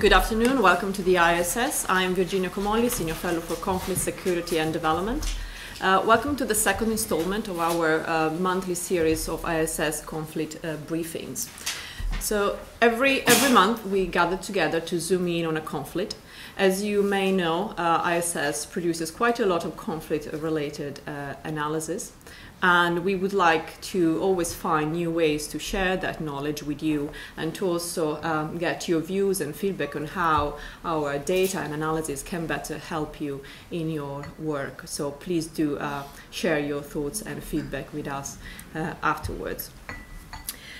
Good afternoon, welcome to the IISS. I'm Virginia Comolli, Senior Fellow for Conflict, Security and Development. Uh, welcome to the second installment of our uh, monthly series of IISS conflict uh, briefings. So every, every month we gather together to zoom in on a conflict. As you may know, uh, IISS produces quite a lot of conflict-related uh, analysis and we would like to always find new ways to share that knowledge with you and to also um, get your views and feedback on how our data and analysis can better help you in your work. So please do uh, share your thoughts and feedback with us uh, afterwards.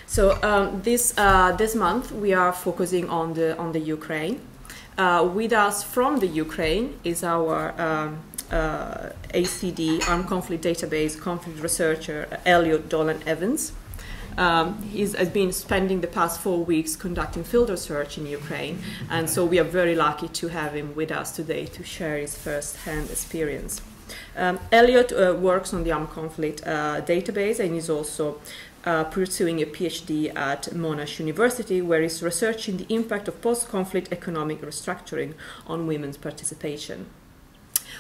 So um, this uh, this month we are focusing on the on the Ukraine. Uh, with us from the Ukraine is our um, uh, ACD, Armed Conflict Database conflict researcher Elliot Dolan Evans. Um, he has been spending the past four weeks conducting field research in Ukraine, and so we are very lucky to have him with us today to share his first-hand experience. Um, Elliot uh, works on the armed conflict uh, database and is also uh, pursuing a PhD at Monash University, where he's researching the impact of post-conflict economic restructuring on women's participation.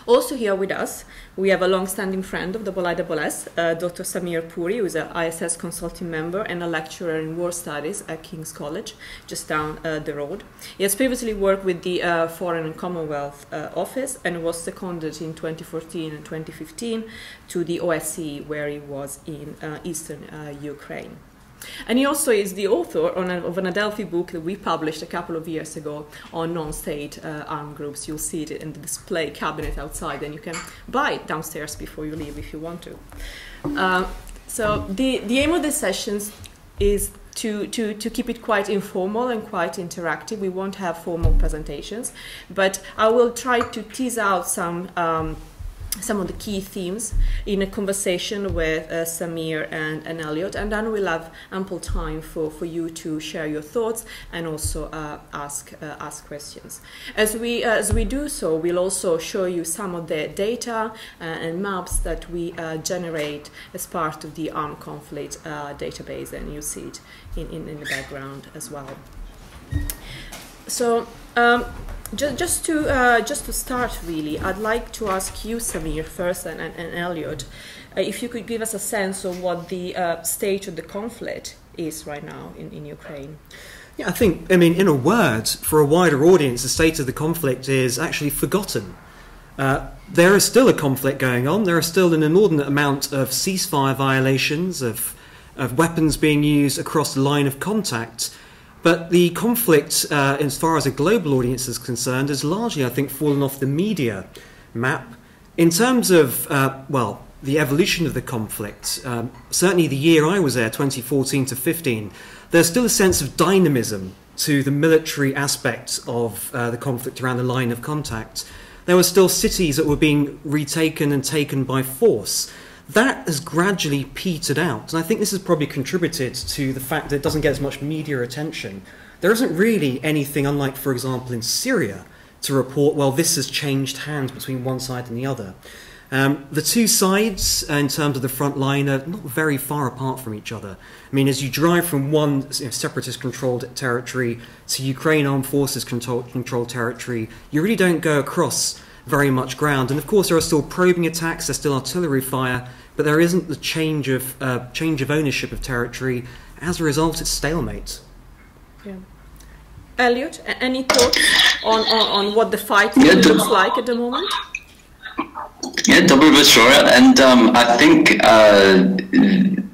Also here with us, we have a long-standing friend of the Bolai Boles, uh, Dr. Samir Puri, who is an IISS consulting member and a lecturer in war studies at King's College, just down uh, the road. He has previously worked with the uh, Foreign and Commonwealth uh, Office and was seconded in 2014 and 2015 to the OSCE, where he was in uh, eastern uh, Ukraine. And he also is the author a, of an Adelphi book that we published a couple of years ago on non-state uh, armed groups. You'll see it in the display cabinet outside, and you can buy it downstairs before you leave if you want to. Uh, so the, the aim of the sessions is to, to, to keep it quite informal and quite interactive. We won't have formal presentations, but I will try to tease out some um, some of the key themes in a conversation with uh, Samir and, and Elliot, and then we'll have ample time for, for you to share your thoughts and also uh, ask uh, ask questions. As we uh, as we do so, we'll also show you some of the data uh, and maps that we uh, generate as part of the armed conflict database, and you see it in, in, in the background as well. So. Um, just, just to uh, just to start, really, I'd like to ask you, Samir, first, and, and, and Elliot, uh, if you could give us a sense of what the uh, state of the conflict is right now in, in Ukraine. Yeah, I think, I mean, in a word, for a wider audience, the state of the conflict is actually forgotten. Uh, there is still a conflict going on. There are still an inordinate amount of ceasefire violations, of, of weapons being used across the line of contact. But the conflict, uh, as far as a global audience is concerned, has largely, I think, fallen off the media map. In terms of, uh, well, the evolution of the conflict, um, certainly the year I was there, 2014 to 15, there's still a sense of dynamism to the military aspect of uh, the conflict around the line of contact. There were still cities that were being retaken and taken by force that has gradually petered out. And I think this has probably contributed to the fact that it doesn't get as much media attention. There isn't really anything, unlike, for example, in Syria, to report, well, this has changed hands between one side and the other. Um, the two sides, in terms of the front line, are not very far apart from each other. I mean, as you drive from one you know, separatist controlled territory to Ukraine armed forces controlled territory, you really don't go across very much ground. And of course, there are still probing attacks, there's still artillery fire, but there isn't the change of uh, change of ownership of territory. As a result, it's stalemate. Yeah. Elliot, any thoughts on, on, on what the fight yeah, looks like at the moment? Yeah, double Vishora, and um, I think uh,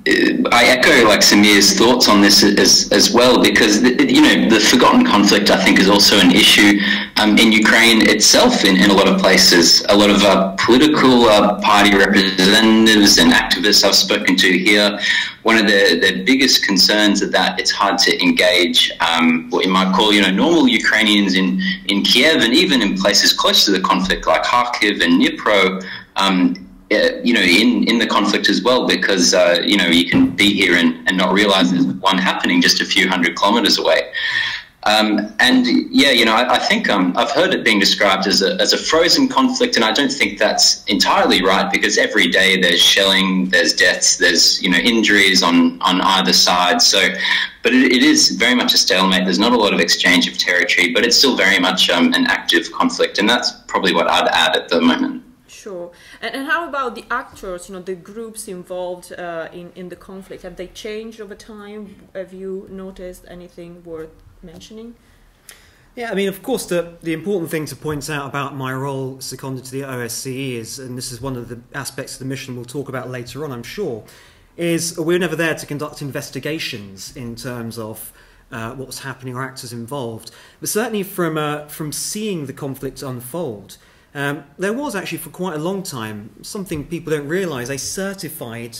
I echo like Samir's thoughts on this as, as well because you know the forgotten conflict I think is also an issue um, in Ukraine itself in, in a lot of places. A lot of uh, political uh, party representatives and activists I've spoken to here, one of their, their biggest concerns is that it's hard to engage um, what you might call you know normal Ukrainians in in Kiev and even in places close to the conflict like Kharkiv and Dnipro. Um, you know, in, in the conflict as well, because, uh, you know, you can be here and, and not realize there's one happening just a few hundred kilometers away. Um, and yeah, you know, I, I think um, I've heard it being described as a, as a frozen conflict, and I don't think that's entirely right because every day there's shelling, there's deaths, there's you know injuries on on either side. So, but it, it is very much a stalemate. There's not a lot of exchange of territory, but it's still very much um, an active conflict, and that's probably what I'd add at the moment. Sure. And, and how about the actors, you know, the groups involved uh, in, in the conflict? Have they changed over time? Have you noticed anything worth mentioning? Yeah, I mean, of course, the, the important thing to point out about my role seconded to the OSCE is, and this is one of the aspects of the mission we'll talk about later on, I'm sure, is we're never there to conduct investigations in terms of uh, what's happening or actors involved. But certainly from, uh, from seeing the conflict unfold, um, there was actually for quite a long time something people don't realise a certified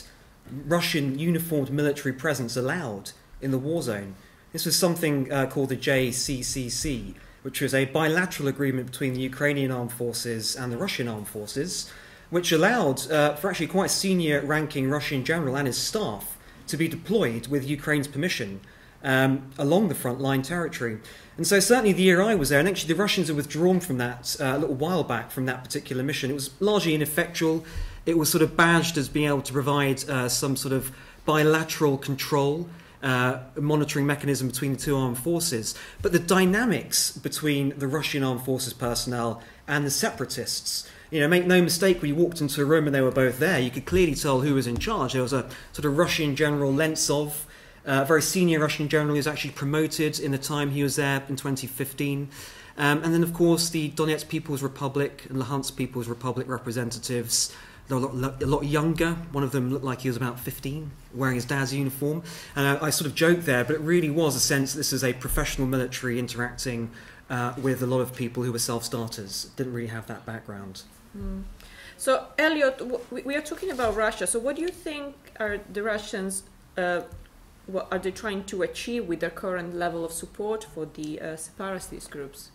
Russian uniformed military presence allowed in the war zone. This was something uh, called the JCCC, which was a bilateral agreement between the Ukrainian armed forces and the Russian armed forces, which allowed uh, for actually quite senior ranking Russian general and his staff to be deployed with Ukraine's permission um, along the front line territory. And so, certainly, the year I was there, and actually, the Russians had withdrawn from that uh, a little while back from that particular mission. It was largely ineffectual. It was sort of badged as being able to provide uh, some sort of bilateral control. Uh, monitoring mechanism between the two armed forces. But the dynamics between the Russian armed forces personnel and the separatists, you know, make no mistake, when you walked into a room and they were both there, you could clearly tell who was in charge. There was a sort of Russian General Lentsov, a very senior Russian general who was actually promoted in the time he was there in 2015. Um, and then, of course, the Donetsk People's Republic and Luhansk People's Republic representatives. They're a lot, a lot, younger. One of them looked like he was about 15, wearing his dad's uniform. And I, I sort of joked there, but it really was a sense this is a professional military interacting uh, with a lot of people who were self starters, didn't really have that background. Mm. So, Elliot, we are talking about Russia. So, what do you think are the Russians uh, what are they trying to achieve with their current level of support for the uh, separatist groups?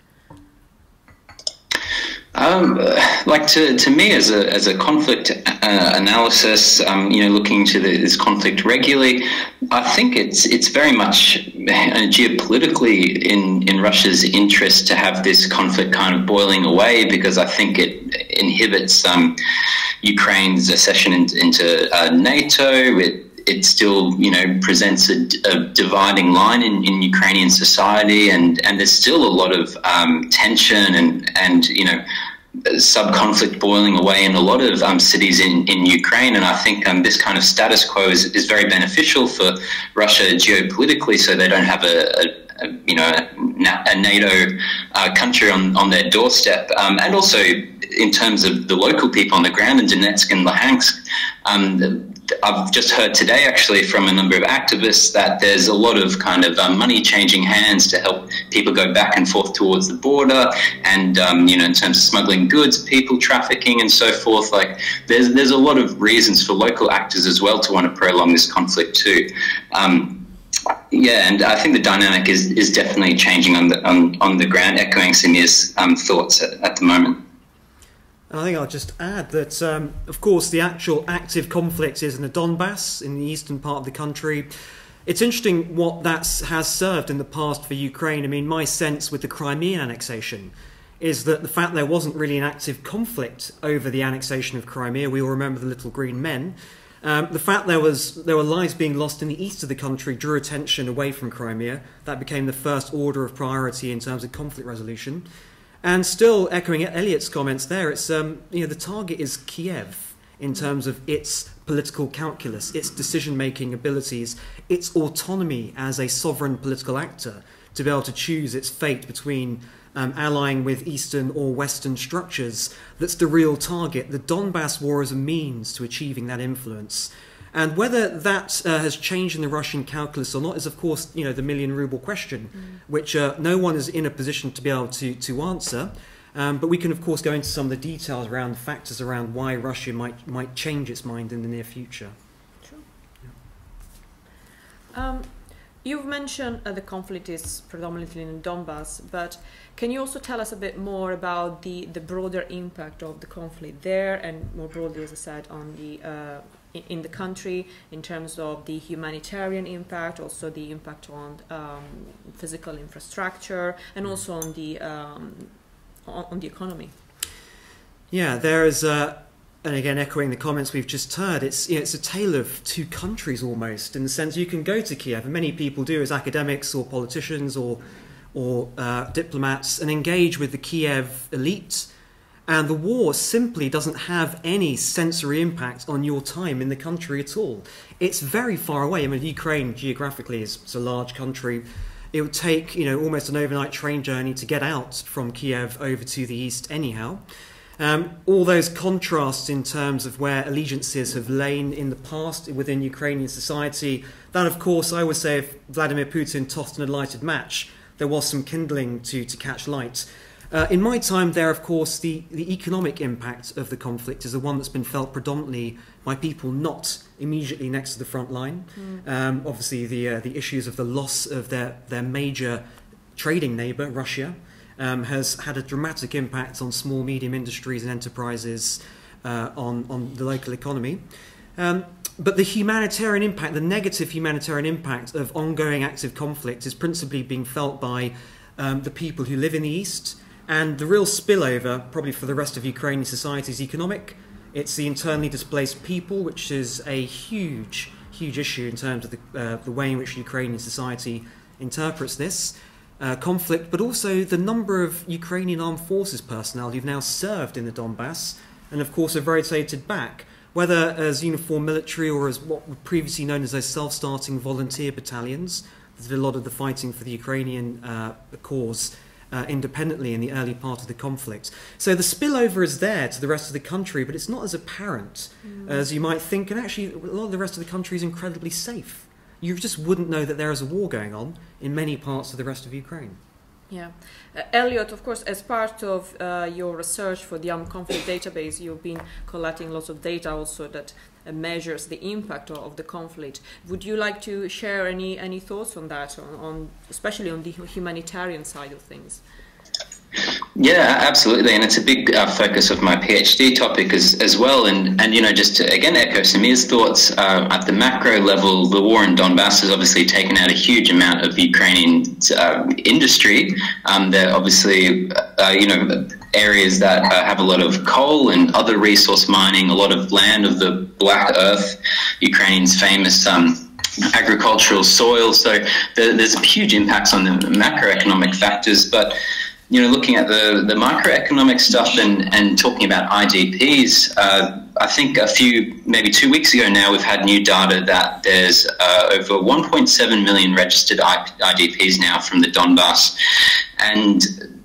Um, like to, to me, as a, as a conflict uh, analysis, um, you know, looking into this conflict regularly, I think it's it's very much uh, geopolitically in, in Russia's interest to have this conflict kind of boiling away because I think it inhibits um, Ukraine's accession in, into uh, NATO. It it still, you know, presents a, a dividing line in, in, Ukrainian society, and, and there's still a lot of um, tension and and you know sub conflict boiling away in a lot of um, cities in, in Ukraine. And I think um, this kind of status quo is, is very beneficial for Russia geopolitically, so they don't have a, a you know a NATO uh, country on, on their doorstep, um, and also in terms of the local people on the ground in Donetsk and Luhansk. Um, I've just heard today actually from a number of activists that there's a lot of kind of um, money changing hands to help people go back and forth towards the border, and um, you know in terms of smuggling goods, people trafficking, and so forth. Like there's there's a lot of reasons for local actors as well to want to prolong this conflict too. Um, yeah, and I think the dynamic is, is definitely changing on the on, on the ground, echoing Samir's um, thoughts at, at the moment. And I think I'll just add that, um, of course, the actual active conflict is in the Donbass, in the eastern part of the country. It's interesting what that has served in the past for Ukraine. I mean, my sense with the Crimean annexation is that the fact there wasn't really an active conflict over the annexation of Crimea, we all remember the little green men. Um, the fact there was there were lives being lost in the east of the country drew attention away from Crimea. That became the first order of priority in terms of conflict resolution. And still echoing Elliot's comments there, it's um, you know the target is Kiev in terms of its political calculus, its decision-making abilities, its autonomy as a sovereign political actor to be able to choose its fate between um, allying with Eastern or Western structures. That's the real target. The Donbass war is a means to achieving that influence. And whether that uh, has changed in the Russian calculus or not is, of course, you know, the million ruble question, mm. which uh, no one is in a position to be able to, to answer. Um, but we can, of course, go into some of the details around the factors around why Russia might, might change its mind in the near future. Sure. Yeah. Um, you've mentioned uh, the conflict is predominantly in Donbass, but can you also tell us a bit more about the, the broader impact of the conflict there and more broadly, as I said, on the uh, in, the country in terms of the humanitarian impact, also the impact on um, physical infrastructure, and also on the um, on, on, the economy. Yeah, there is. Uh, and again, echoing the comments we've just heard, it's you know, it's a tale of two countries almost. In the sense, you can go to Kiev, and many people do as academics or politicians or or uh, diplomats, and engage with the Kiev elite and the war simply doesn't have any sensory impact on your time in the country at all. It's very far away. I mean, Ukraine geographically is a large country. It would take, you know, almost an overnight train journey to get out from Kiev over to the east, anyhow. Um, all those contrasts in terms of where allegiances have lain in the past within Ukrainian society, that of course I would say if Vladimir Putin tossed an lighted match, there was some kindling to, to catch light. Uh, in my time there, of course, the, the economic impact of the conflict is the one that's been felt predominantly by people not immediately next to the front line. Mm. Um, obviously, the, uh, the issues of the loss of their, their major trading neighbour, Russia, um, has had a dramatic impact on small, medium industries and enterprises uh, on, on the local economy. Um, but the humanitarian impact, the negative humanitarian impact of ongoing active conflict is principally being felt by um, the people who live in the East and the real spillover, probably for the rest of Ukrainian society, is economic. It's the internally displaced people, which is a huge, huge issue in terms of the, uh, the way in which Ukrainian society interprets this uh, conflict, but also the number of Ukrainian armed forces personnel who've now served in the Donbass and, of course, have rotated back, whether as uniformed military or as what were previously known as those self starting volunteer battalions. That did a lot of the fighting for the Ukrainian uh, cause uh, independently in the early part of the conflict. So the spillover is there to the rest of the country, but it's not as apparent mm. as you might think. And actually, a lot of the rest of the country is incredibly safe. You just wouldn't know that there is a war going on in many parts of the rest of Ukraine. Yeah. Uh, Elliot, of course, as part of uh, your research for the Armed Conflict Database, you've been collecting lots of data also that uh, measures the impact of, of, the conflict. Would you like to share any, any thoughts on that, on, on especially on the humanitarian side of things? Yeah, absolutely, and it's a big uh, focus of my PhD topic as, as well. And and you know, just to again echo Samir's thoughts uh, at the macro level, the war in Donbass has obviously taken out a huge amount of Ukrainian uh, industry. Um, there obviously, uh, you know, areas that uh, have a lot of coal and other resource mining, a lot of land of the Black Earth, Ukraine's famous. Um, agricultural soil so there's huge impacts on the macroeconomic factors but you know, looking at the, the microeconomic stuff and, and talking about IDPs, uh, I think a few, maybe two weeks ago now, we've had new data that there's uh, over 1.7 million registered IDPs now from the Donbass. And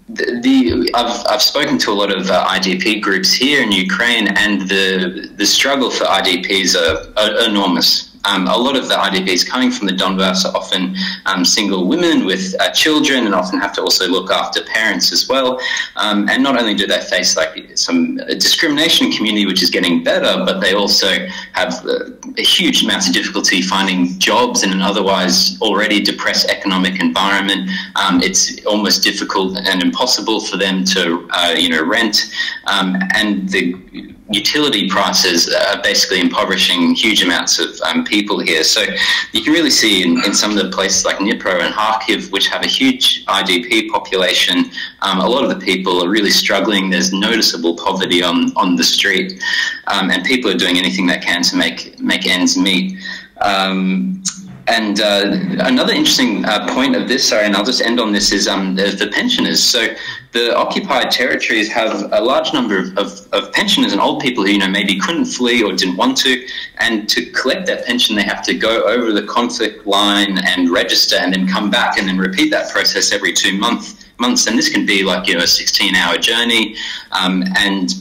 the, the I've, I've spoken to a lot of uh, IDP groups here in Ukraine, and the, the struggle for IDPs are, are enormous um, a lot of the IDPs coming from the Donbass are often um, single women with uh, children and often have to also look after parents as well. Um, and not only do they face like some discrimination in community, which is getting better, but they also have uh, a huge amounts of difficulty finding jobs in an otherwise already depressed economic environment. Um, it's almost difficult and impossible for them to, uh, you know, rent. Um, and the utility prices are basically impoverishing huge amounts of um, people here. So you can really see in, in, some of the places like Dnipro and Kharkiv, which have a huge IDP population, um, a lot of the people are really struggling. There's noticeable poverty on, on the street, um, and people are doing anything they can to make, make ends meet. Um, and uh, another interesting uh, point of this, sorry, and I'll just end on this, is um, the, the, pensioners. So the occupied territories have a large number of, of, of, pensioners and old people who, you know, maybe couldn't flee or didn't want to. And to collect that pension, they have to go over the conflict line and register and then come back and then repeat that process every two month, months. And this can be like, you know, a 16 hour journey. Um, and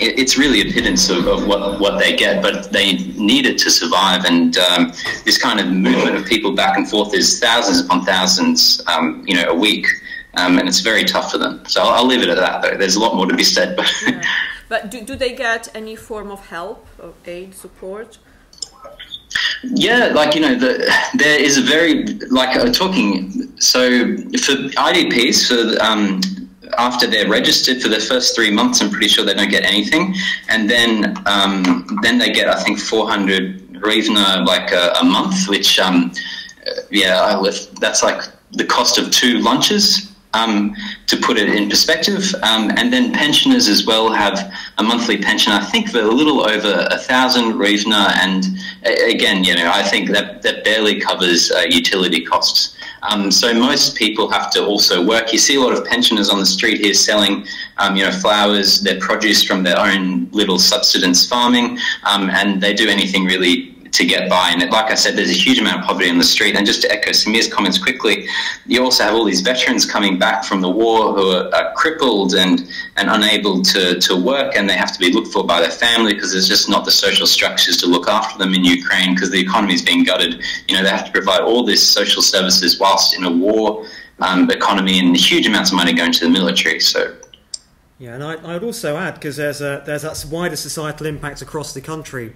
it's really a pittance of, of, what, what they get, but they need it to survive. And um, this kind of movement of people back and forth is thousands upon thousands, um, you know, a week, um, and it's very tough for them. So I'll, I'll, leave it at that. Though there's a lot more to be said, but. Yeah. But do, do they get any form of help, of aid, support? Yeah, like you know, the, there is a very like uh, talking. So for IDPs, for um, after they're registered for the first three months, I'm pretty sure they don't get anything, and then um, then they get I think 400 hryvnia like a, a month, which um, yeah, I left, that's like the cost of two lunches. Um, to put it in perspective, um, and then pensioners as well have a monthly pension. I think for a little over a thousand hryvnia, and again, you know, I think that that barely covers uh, utility costs. Um, so most people have to also work. You see a lot of pensioners on the street here selling, um, you know, flowers, their produce from their own little subsistence farming, um, and they do anything really to get by. And like I said, there's a huge amount of poverty on the street. And just to echo Samir's comments quickly, you also have all these veterans coming back from the war who are, are crippled and, and unable to, to work, and they have to be looked for by their family because there's just not the social structures to look after them in Ukraine because the economy is being gutted. You know, they have to provide all these social services whilst in a war um, economy and huge amounts of money going to the military. So yeah, and I, would also add because there's a, there's that wider societal impact across the country.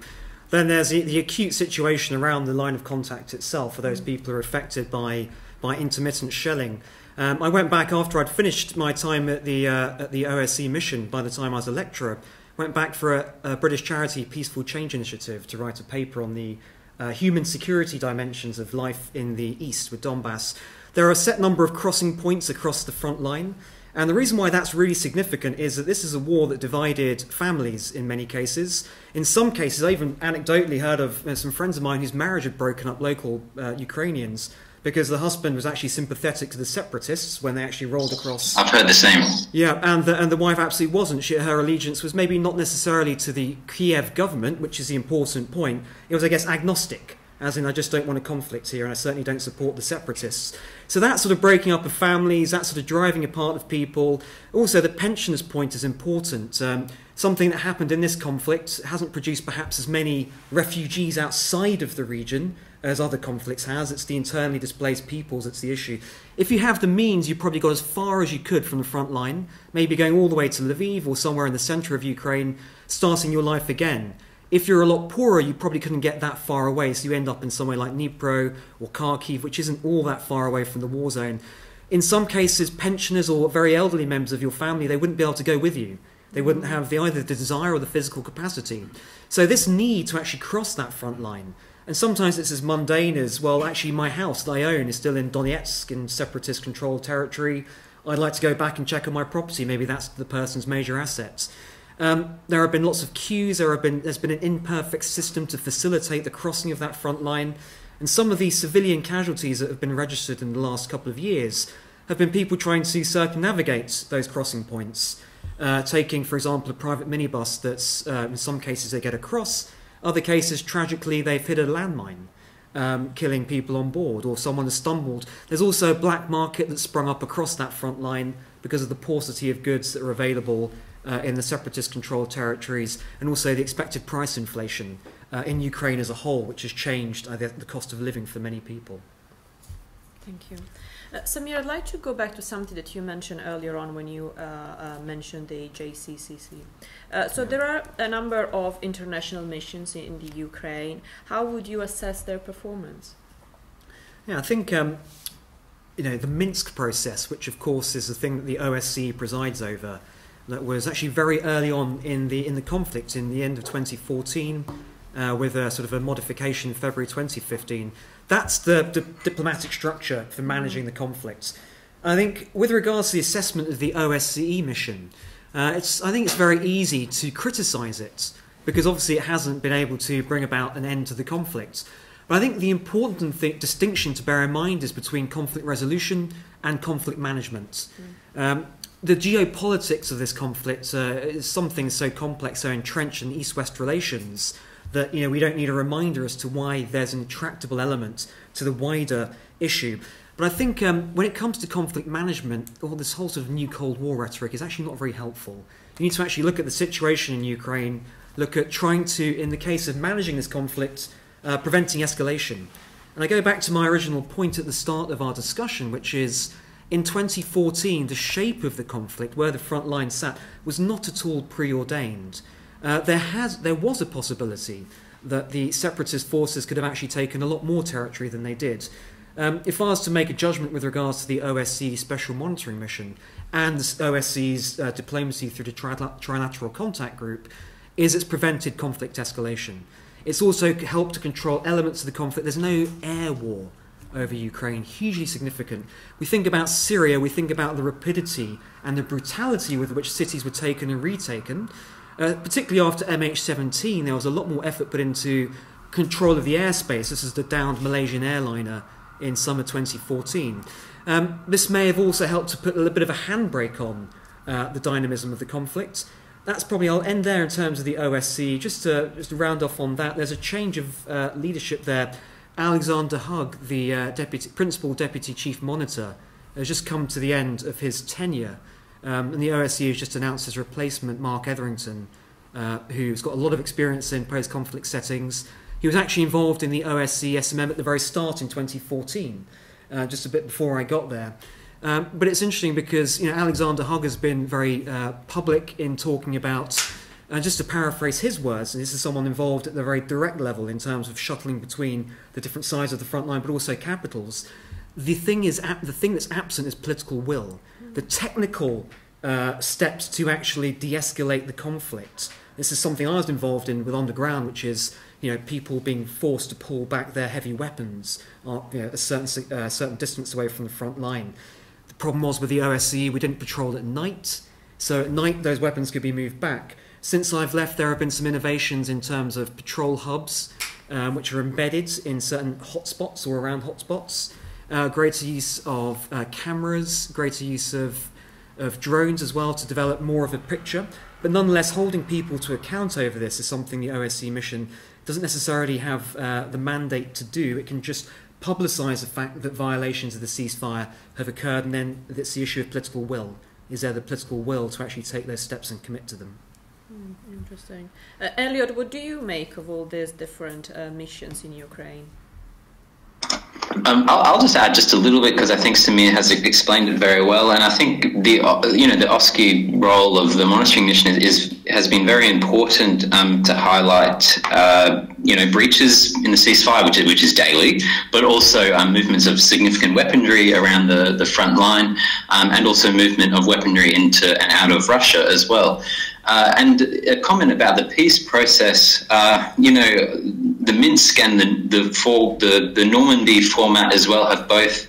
Then there's the, the, acute situation around the line of contact itself for those mm. people who are affected by, by intermittent shelling. Um, I went back after I'd finished my time at the, uh, at the OSCE mission by the time I was a lecturer. Went back for a, a British charity Peaceful Change Initiative to write a paper on the uh, human security dimensions of life in the east with Donbass. There are a set number of crossing points across the front line. And the reason why that's really significant is that this is a war that divided families in many cases. In some cases, I even anecdotally heard of uh, some friends of mine whose marriage had broken up local uh, Ukrainians because the husband was actually sympathetic to the separatists when they actually rolled across. I've heard the same. Yeah, and the, and the wife absolutely wasn't. She, her allegiance was maybe not necessarily to the Kiev government, which is the important point. It was, I guess, agnostic as in I just don't want a conflict here, and I certainly don't support the separatists. So that sort of breaking up of families, that sort of driving apart of people. Also, the pensioners' point is important. Um, something that happened in this conflict hasn't produced perhaps as many refugees outside of the region as other conflicts has. It's the internally displaced peoples that's the issue. If you have the means, you probably got as far as you could from the front line, maybe going all the way to Lviv or somewhere in the centre of Ukraine, starting your life again. If you're a lot poorer, you probably couldn't get that far away, so you end up in somewhere like Dnipro or Kharkiv, which isn't all that far away from the war zone. In some cases, pensioners or very elderly members of your family, they wouldn't be able to go with you. They wouldn't have the, either the desire or the physical capacity. So this need to actually cross that front line, and sometimes it's as mundane as, well, actually my house that I own is still in Donetsk in separatist controlled territory. I'd like to go back and check on my property. Maybe that's the person's major assets. Um, there have been lots of queues. There have been there's been an imperfect system to facilitate the crossing of that front line, and some of these civilian casualties that have been registered in the last couple of years have been people trying to circumnavigate those crossing points, uh, taking, for example, a private minibus that's uh, in some cases they get across, other cases tragically they've hit a landmine. Um, killing people on board, or someone has stumbled. There's also a black market that's sprung up across that front line because of the paucity of goods that are available uh, in the separatist controlled territories, and also the expected price inflation uh, in Ukraine as a whole, which has changed uh, the, the, cost of living for many people. Thank you. Uh, Samir, I'd like to go back to something that you mentioned earlier on when you uh, uh, mentioned the JCCC. so, yeah. there are a number of international missions in, in, the Ukraine. How would you assess their performance? Yeah, I think um, you know the Minsk process, which of course is the thing that the OSCE presides over, that was actually very early on in the in the conflict in the end of 2014 uh, with a sort of a modification in February 2015 that's the, the diplomatic structure for managing the conflicts I think with regards to the assessment of the OSCE mission uh, it's I think it's very easy to criticize it because obviously it hasn't been able to bring about an end to the conflict but I think the important th- distinction to bear in mind is between conflict resolution and conflict management. Mm. Um, the geopolitics of this conflict uh, is something so complex, so entrenched in East-West relations that you know we don't need a reminder as to why there's an intractable element to the wider issue. But I think um, when it comes to conflict management, all this whole sort of new Cold War rhetoric is actually not very helpful. You need to actually look at the situation in Ukraine, look at trying to, in the case of managing this conflict, uh, preventing escalation. And I go back to my original point at the start of our discussion, which is in 2014, the shape of the conflict, where the front line sat, was not at all preordained. Uh, there, has, there was a possibility that the separatist forces could have actually taken a lot more territory than they did. Um, if I was to make a judgment with regards to the OSCE Special Monitoring Mission and OSCE's uh, diplomacy through the Trilateral Contact Group, is it's prevented conflict escalation. It's also helped to control elements of the conflict. There's no air war over Ukraine, hugely significant. We think about Syria, we think about the rapidity and the brutality with which cities were taken and retaken. Uh, particularly after MH17, there was a lot more effort put into control of the airspace. This is the downed Malaysian airliner in summer 2014. Um, this may have also helped to put a little bit of a handbrake on uh, the dynamism of the conflict. That's probably, I'll end there in terms of the OSCE. Just to, just to round off on that, there's a change of uh, leadership there. Alexander Hug, the uh, deputy, principal deputy chief monitor, has just come to the end of his tenure. Um, and the OSCE has just announced his replacement, Mark Etherington, uh, who's got a lot of experience in post conflict settings. He was actually involved in the OSCE SMM at the very start in 2014, uh, just a bit before I got there. Um, but it's interesting because you know Alexander Hug has been very uh, public in talking about, uh, just to paraphrase his words, and this is someone involved at the very direct level in terms of shuttling between the different sides of the front line, but also capitals. The thing is, the thing that's absent is political will. The technical uh, steps to actually de-escalate the conflict. This is something I was involved in with Underground, which is you know, people being forced to pull back their heavy weapons you know, a certain, uh, certain distance away from the front line. The problem was with the OSCE, we didn't patrol at night, so at night those weapons could be moved back. Since I've left, there have been some innovations in terms of patrol hubs, um, which are embedded in certain hotspots or around hotspots. Uh, greater use of uh, cameras, greater use of, of drones as well to develop more of a picture. But nonetheless, holding people to account over this is something the OSCE mission doesn't necessarily have uh, the mandate to do. It can just publicise the fact that violations of the ceasefire have occurred, and then it's the issue of political will. Is there the political will to actually take those steps and commit to them? Mm, interesting. Uh, Elliot, what do you make of all these different uh, missions in Ukraine? Um, I'll, I'll, just add just a little bit because I think Samir has explained it very well, and I think the you know the OSCE role of the monitoring mission is, is has been very important um, to highlight uh, you know breaches in the ceasefire, which is which is daily, but also um, movements of significant weaponry around the the front line, um, and also movement of weaponry into and out of Russia as well. Uh, and a comment about the peace process, uh, you know, the Minsk and the the, the the Normandy format as well have both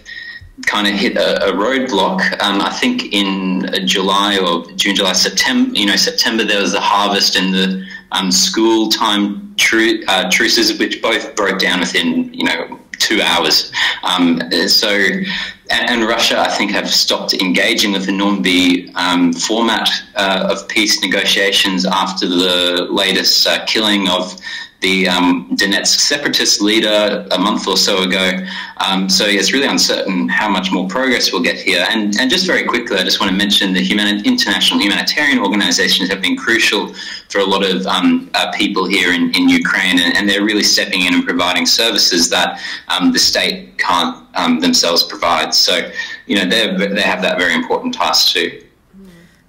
kind of hit a, a roadblock. Um, I think in July or June, July, September, you know, September there was the harvest and the um, school time tru- uh, truces, which both broke down within you know two hours. Um, so, and, and, Russia, I think, have stopped engaging with the Normandy um, format uh, of peace negotiations after the latest uh, killing of the um, Donetsk separatist leader a month or so ago. Um, so yeah, it's really uncertain how much more progress we'll get here. And, and just very quickly, I just want to mention the international humanitarian organizations have been crucial for a lot of um, uh, people here in, in Ukraine, and, and, they're really stepping in and providing services that um, the state can't um, themselves provide. So, you know, they have that very important task too.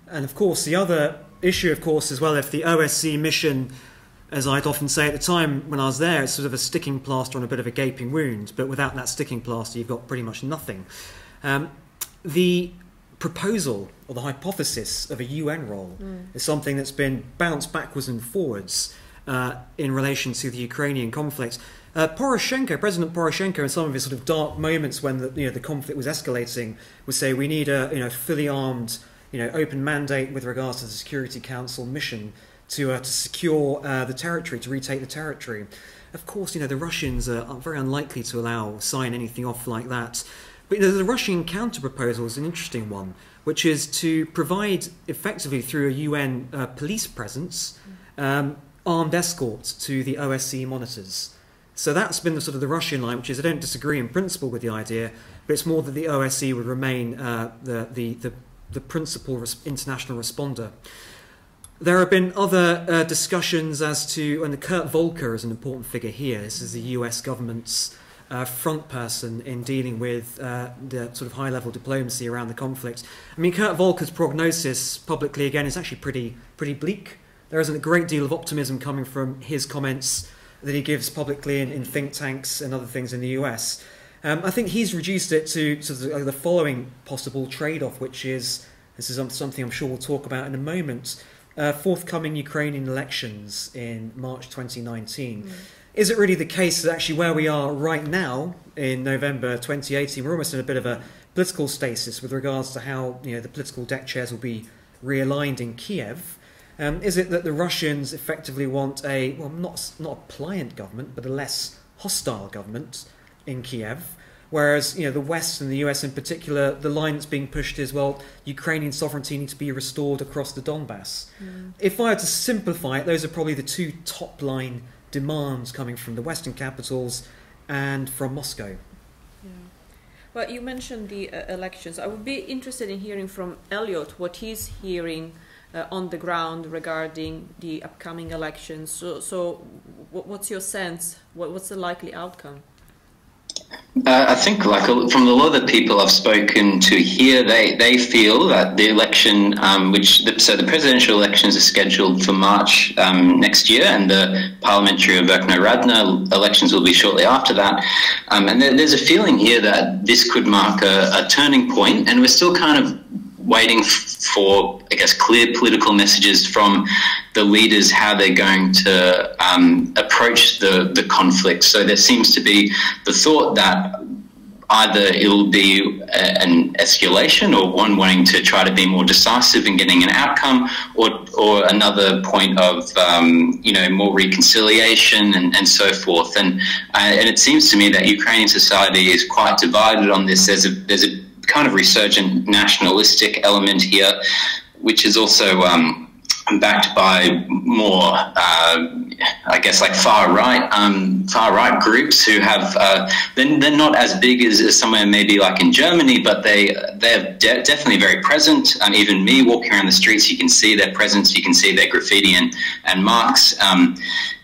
And of course, the other issue, of course, as well, if the OSCE mission as I'd often say at the time when I was there, it's sort of a sticking plaster on a bit of a gaping wound, but without that sticking plaster, you've got pretty much nothing. Um, the proposal or the hypothesis of a UN role mm. is something that's been bounced backwards and forwards uh, in relation to the Ukrainian conflict. Uh, Poroshenko, President Poroshenko, in some of his sort of dark moments when the, you know, the conflict was escalating, would say we need a you know, fully armed, you know, open mandate with regards to the Security Council mission to, uh, to secure uh, the territory, to retake the territory. Of course, you know, the Russians are, very unlikely to allow, sign anything off like that. But you know, the Russian counter proposal is an interesting one, which is to provide effectively through a UN uh, police presence um, armed escorts to the OSCE monitors. So that's been the sort of the Russian line, which is I don't disagree in principle with the idea, but it's more that the OSCE would remain uh, the, the, the, the principal res- international responder. There have been other uh, discussions as to, and Kurt Volker is an important figure here. This is the US government's uh, front person in dealing with uh, the sort of high level diplomacy around the conflict. I mean, Kurt Volker's prognosis publicly, again, is actually pretty, pretty bleak. There isn't a great deal of optimism coming from his comments that he gives publicly in, in think tanks and other things in the US. Um, I think he's reduced it to, to the, uh, the following possible trade off, which is this is something I'm sure we'll talk about in a moment uh, forthcoming Ukrainian elections in March 2019. Mm. Is it really the case that actually where we are right now in November 2018, we're almost in a bit of a political stasis with regards to how you know the political deck chairs will be realigned in Kiev? Um, is it that the Russians effectively want a well, not not a pliant government, but a less hostile government in Kiev? Whereas you know the West and the US in particular, the line that's being pushed is well, Ukrainian sovereignty needs to be restored across the Donbass. Mm. If I were to simplify it, those are probably the two top line demands coming from the Western capitals and from Moscow. Yeah. Well, you mentioned the uh, elections. I would be interested in hearing from Elliot what he's hearing uh, on the ground regarding the upcoming elections. So, so what's your sense? What, what's the likely outcome? Uh, I think, like from a lot of the people I've spoken to here, they, they feel that the election, um, which the, so the presidential elections are scheduled for March um, next year, and the parliamentary or Verkhovna elections will be shortly after that. Um, and there, there's a feeling here that this could mark a, a turning point, and we're still kind of waiting for, I guess, clear political messages from the leaders how they're going to um, approach the, the conflict. So there seems to be the thought that either it'll be a, an escalation or one wanting to try to be more decisive in getting an outcome or, or another point of, um, you know, more reconciliation and, and so forth. And, uh, and it seems to me that Ukrainian society is quite divided on this. There's a, there's a kind of resurgent nationalistic element here, which is also um, backed by more, uh, I guess, like far right, um, far right groups who have. Uh, they're, they're not as big as, as, somewhere maybe like in Germany, but they they're de- definitely very present. And even me walking around the streets, you can see their presence, you can see their graffiti and and marks, um,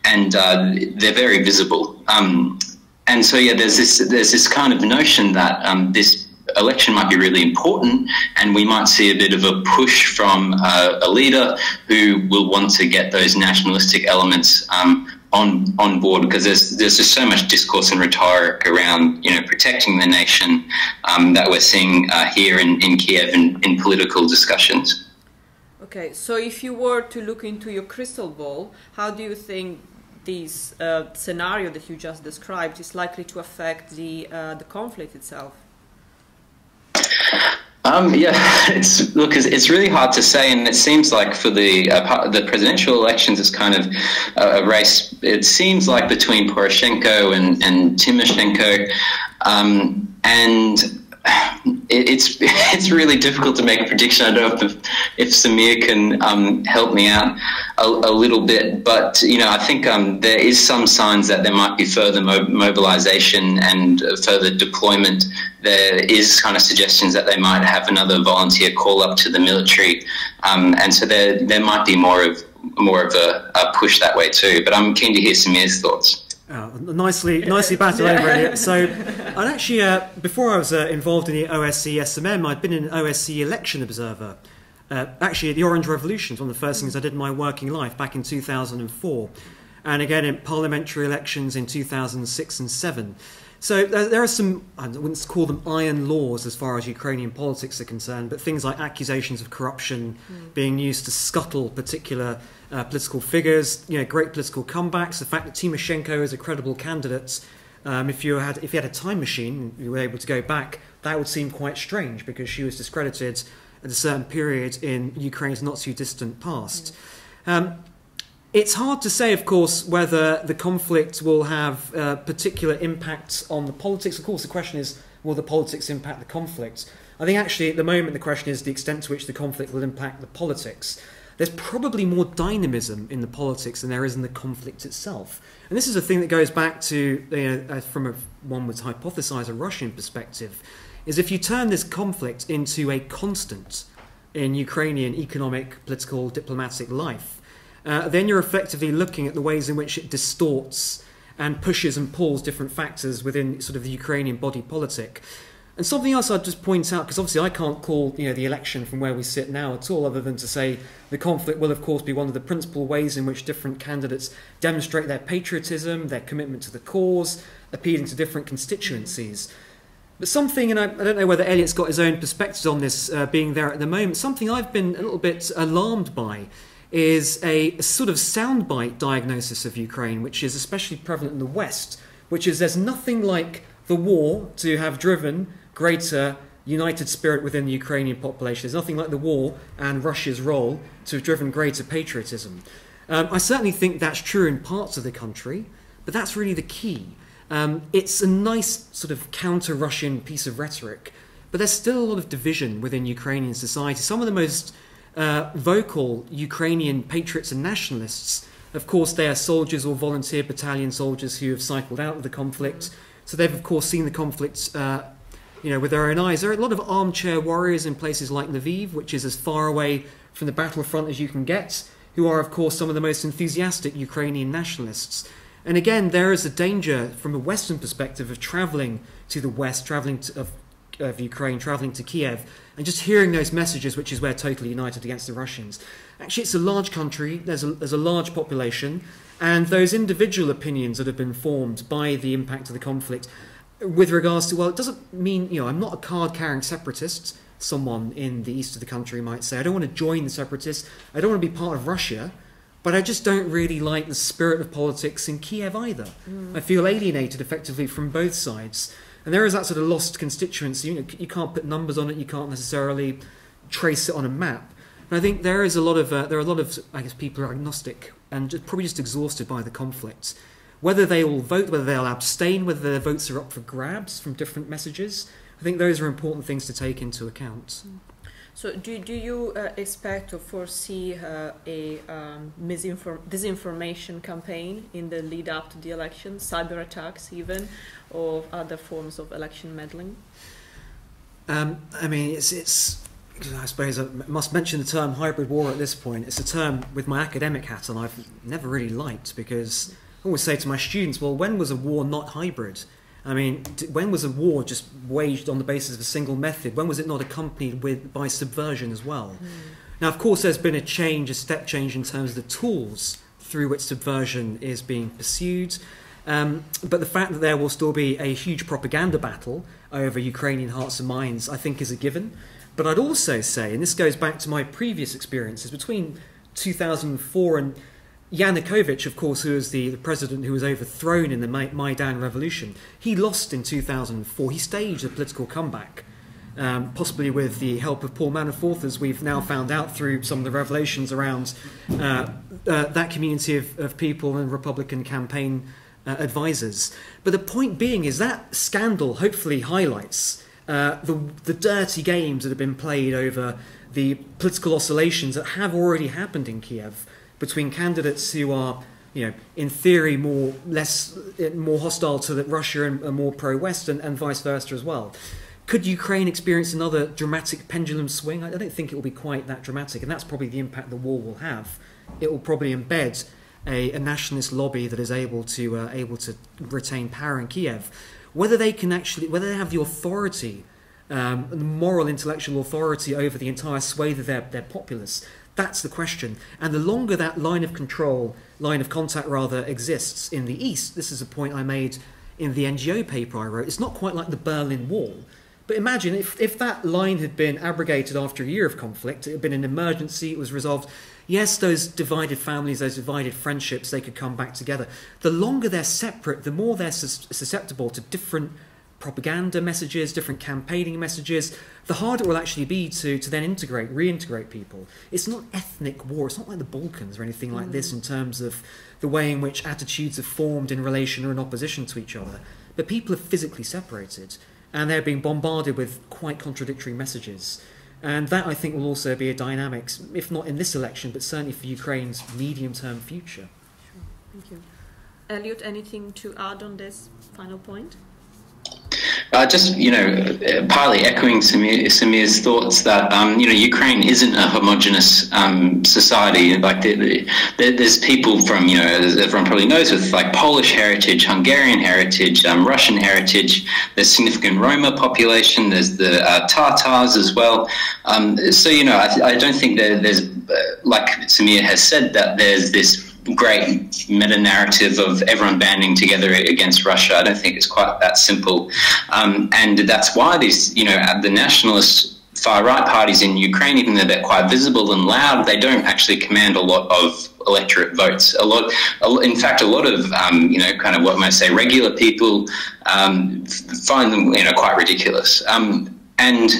and uh, they're very visible. Um, and so yeah, there's this there's this kind of notion that um, this election might be really important, and we might see a bit of a push from uh, a leader who will want to get those nationalistic elements um, on on board because there's there's just so much discourse and rhetoric around you know protecting the nation um, that we're seeing uh, here in, in Kiev in, in political discussions. Okay, so if you were to look into your crystal ball, how do you think this uh, scenario that you just described is likely to affect the uh, the conflict itself? Um, yeah, it's look, it's, really hard to say, and it seems like for the uh, the presidential elections, it's kind of a, a, race. It seems like between Poroshenko and and Timoshenko, um, and it, it's it's really difficult to make a prediction. I don't know if if Samir can um, help me out a, a, little bit, but you know, I think um, there is some signs that there might be further mo- mobilization and further deployment. There is kind of suggestions that they might have another volunteer call up to the military, um, and so there there might be more of more of a, a push that way too. But I'm keen to hear Samir's thoughts. Oh, nicely, nicely batted over, Elliot. So, I'd actually, uh, before I was uh, involved in the OSCE SMM, I'd been an OSCE election observer. Uh, actually, the Orange Revolution was one of the first things I did in my working life back in 2004. And again, in parliamentary elections in 2006 and 7. So there are some, I wouldn't call them iron laws as far as Ukrainian politics are concerned, but things like accusations of corruption mm. being used to scuttle particular uh, political figures, you know, great political comebacks, the fact that Timoshenko is a credible candidate. Um, if you had if you had a time machine, you were able to go back. That would seem quite strange because she was discredited at a certain period in Ukraine's not too distant past. Mm. Um, it's hard to say, of course, whether the conflict will have uh, particular impacts on the politics. Of course, the question is will the politics impact the conflict? I think actually at the moment the question is the extent to which the conflict will impact the politics. There's probably more dynamism in the politics than there is in the conflict itself. And this is a thing that goes back to, you know, uh, from a, one would hypothesize a Russian perspective, is if you turn this conflict into a constant in Ukrainian economic, political, diplomatic life, uh, then you're effectively looking at the ways in which it distorts and pushes and pulls different factors within sort of the Ukrainian body politic. And something else I'd just point out, because obviously I can't call you know the election from where we sit now at all, other than to say the conflict will of course be one of the principal ways in which different candidates demonstrate their patriotism, their commitment to the cause, appealing to different constituencies. But something, and I, I, don't know whether Elliot's got his own perspectives on this uh, being there at the moment, something I've been a little bit alarmed by is a, sort of soundbite diagnosis of Ukraine, which is especially prevalent in the West, which is there's nothing like the war to have driven greater united spirit within the Ukrainian population. There's nothing like the war and Russia's role to have driven greater patriotism. Um, I certainly think that's true in parts of the country, but that's really the key. Um, it's a nice sort of counter Russian piece of rhetoric, but there's still a lot of division within Ukrainian society. Some of the most uh, vocal Ukrainian patriots and nationalists, of course, they are soldiers or volunteer battalion soldiers who have cycled out of the conflict. So they've, of course, seen the conflict. Uh, you know, with their own eyes. There are a lot of armchair warriors in places like Lviv, which is as far away from the battlefront as you can get, who are, of course, some of the most enthusiastic Ukrainian nationalists. And again, there is a danger from a Western perspective of traveling to the West, traveling of, of Ukraine, traveling to Kiev, and just hearing those messages, which is we're totally united against the Russians. Actually, it's a large country, there's a, there's a large population, and those individual opinions that have been formed by the impact of the conflict with regards to, well, it doesn't mean, you know, I'm not a card carrying separatist, someone in the east of the country might say. I don't want to join the separatists, I don't want to be part of Russia. But I just don't really like the spirit of politics in Kiev either. Mm. I feel alienated effectively from both sides. And there is that sort of lost constituency. You, know, you can't put numbers on it, you can't necessarily trace it on a map. And I think there is a lot of, uh, there are a lot of, I guess, people are agnostic and just, probably just exhausted by the conflict. Whether they will vote, whether they'll abstain, whether their votes are up for grabs from different messages, I think those are important things to take into account. Mm. So, do, do you uh, expect or foresee uh, a um, misinform- disinformation campaign in the lead up to the election, cyber attacks even, or other forms of election meddling? Um, I mean, it's, it's, I suppose I must mention the term hybrid war at this point. It's a term with my academic hat on I've never really liked because I always say to my students, well, when was a war not hybrid? I mean, when was a war just waged on the basis of a single method? When was it not accompanied with by subversion as well? Mm. Now, of course, there's been a change, a step change in terms of the tools through which subversion is being pursued. Um, but the fact that there will still be a huge propaganda battle over Ukrainian hearts and minds, I think, is a given. But I'd also say, and this goes back to my previous experiences between 2004 and Yanukovych, of course, who was the, the president who was overthrown in the Maidan revolution, he lost in 2004. He staged a political comeback, um, possibly with the help of Paul Manafort, as we've now found out through some of the revelations around uh, uh, that community of, of, people and Republican campaign uh, advisors. But the point being is that scandal hopefully highlights uh, the, the dirty games that have been played over the political oscillations that have already happened in Kiev between candidates who are, you know, in theory more less more hostile to Russia and, and more pro-West, and, and, vice versa as well. Could Ukraine experience another dramatic pendulum swing? I don't think it will be quite that dramatic, and that's probably the impact the war will have. It will probably embed a, a nationalist lobby that is able to uh, able to retain power in Kiev. Whether they can actually, whether they have the authority um, the moral intellectual authority over the entire swathe of their, their populace that's the question. And the longer that line of control, line of contact rather, exists in the East, this is a point I made in the NGO paper I wrote, it's not quite like the Berlin Wall. But imagine if, if that line had been abrogated after a year of conflict, it had been an emergency, it was resolved. Yes, those divided families, those divided friendships, they could come back together. The longer they're separate, the more they're susceptible to different propaganda messages, different campaigning messages, the harder it will actually be to, to then integrate, reintegrate people. It's not ethnic war, it's not like the Balkans or anything like mm. this in terms of the way in which attitudes are formed in relation or in opposition to each other. But people are physically separated and they're being bombarded with quite contradictory messages. And that, I think, will also be a dynamic, if not in this election, but certainly for Ukraine's medium term future. Sure. Thank you. Elliot, anything to add on this final point? Uh, just you know, partly echoing Samir, Samir's thoughts that um, you know Ukraine isn't a homogenous um, society. Like the, the, there's people from you know, as everyone probably knows, with like Polish heritage, Hungarian heritage, um, Russian heritage. There's significant Roma population. There's the uh, Tatars as well. Um, so you know, I, I don't think that there's uh, like Samir has said that there's this great meta narrative of everyone banding together against Russia. I don't think it's quite that simple, um, and that's why these, you know, the nationalist far right parties in Ukraine, even though they're quite visible and loud, they don't actually command a lot of electorate votes. A lot, in fact, a lot of um, you know, kind of what might say regular people um, find them, you know, quite ridiculous. Um, and